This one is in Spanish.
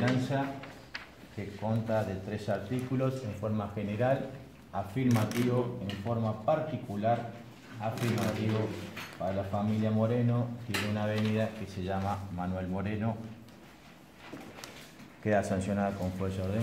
ordenanza que consta de tres artículos en forma general, afirmativo, en forma particular, afirmativo para la familia Moreno, tiene una avenida que se llama Manuel Moreno, queda sancionada con fuerza ordenanza.